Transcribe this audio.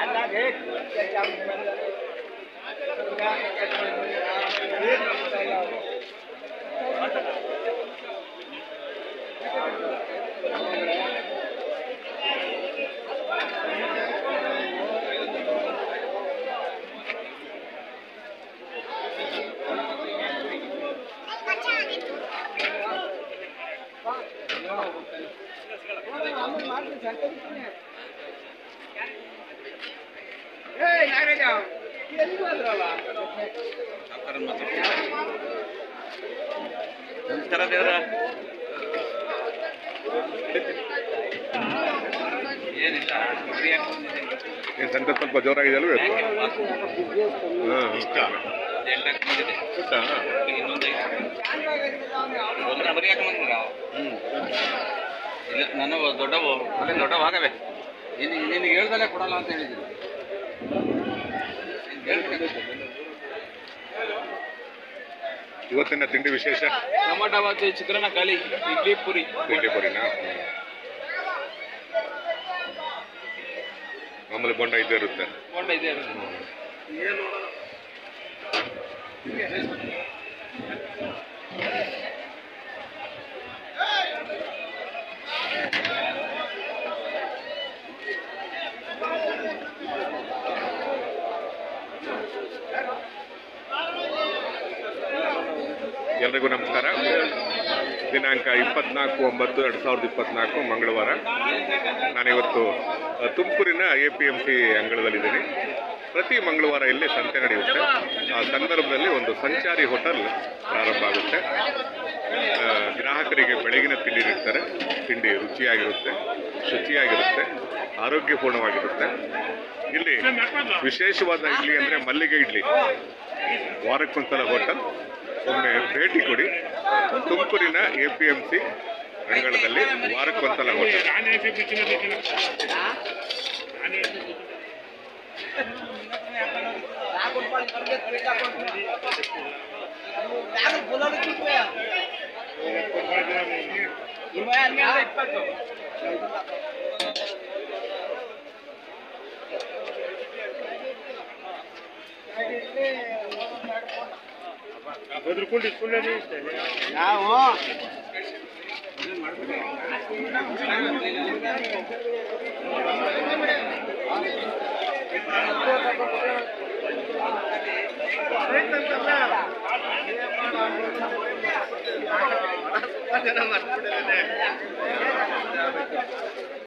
ಅಲ್ಲ ನಮಸ್ಕಾರ ದೇವ್ರ. ಸಂತೆ ಸ್ವಲ್ಪ ಎಂಟು ಹಾಕ್ಕೊಂಡಿದ್ದೀನಿ. ಇನ್ನೊಂದು ಐತೆ. ನನ್ನ ದೊಡ್ಡವು ದೊಡ್ಡ ದೊಡ್ಡವಾಗವೆ. ನಿನ್ನ ನಿನಗೆ ಹೇಳ್ದಲ್ಲೇ ಕೊಡಲ್ಲ ಅಂತ ಹೇಳಿದ್ದೀನಿ. ಇವತ್ತಿನ ತಿಂಡಿ ವಿಶೇಷ? ಟೊಮಾಟೊ ಬಾತು ಚಿತ್ರಾನ್ನ ಖಾಲಿ ಇಡ್ಲಿ ಪುರಿ. ಇಡ್ಲಿ ಪುರಿನಾ? ಮಾಮೂಲಿ ಬೊಂಡ ಇದ್ದೇ ಇರುತ್ತೆ. ಬೊಂಡ ಇದೆ ಎಲ್ರಿಗೂ ನಮಸ್ಕಾರ. ದಿನಾಂಕ ಇಪ್ಪತ್ನಾಲ್ಕು ಒಂಬತ್ತು ಎರಡು ಸಾವಿರದ ಇಪ್ಪತ್ನಾಲ್ಕು ಮಂಗಳವಾರ. ನಾನಿವತ್ತು ತುಮಕೂರಿನ ಎ ಪಿ ಎಂ ಸಿ ಅಂಗಳದಲ್ಲಿದ್ದೀನಿ. ಪ್ರತಿ ಮಂಗಳವಾರ ಇಲ್ಲೇ ಸಂತೆ ನಡೆಯುತ್ತೆ. ಆ ಸಂದರ್ಭದಲ್ಲಿ ಒಂದು ಸಂಚಾರಿ ಹೋಟೆಲ್ ಪ್ರಾರಂಭ ಆಗುತ್ತೆ. ಗ್ರಾಹಕರಿಗೆ ಬೆಳಗಿನ ತಿಂಡಿ ನೀಡ್ತಾರೆ ತಿಂಡಿ ರುಚಿಯಾಗಿರುತ್ತೆ, ಶುಚಿಯಾಗಿರುತ್ತೆ, ಆರೋಗ್ಯಪೂರ್ಣವಾಗಿರುತ್ತೆ. ಇಲ್ಲಿ ವಿಶೇಷವಾದ ಇಡ್ಲಿ ಅಂದರೆ ಮಲ್ಲಿಗೆ ಇಡ್ಲಿ. ವಾರಕ್ಕೊಂದ್ಸಲ ಹೋಟೆಲ್. ಒಮ್ಮೆ ಭೇಟಿ ಕೊಡಿ. ತುಮಕೂರಿನ ಎ ಪಿ ಎಂ ಸಿ ಅಂಗಳದಲ್ಲಿ ವಾರಕ್ಕೊಂದ್ಸಲ ಹೋಟೆಲ್. al mío ಜನ ಮಾಡ್ಬಿಡಲೇ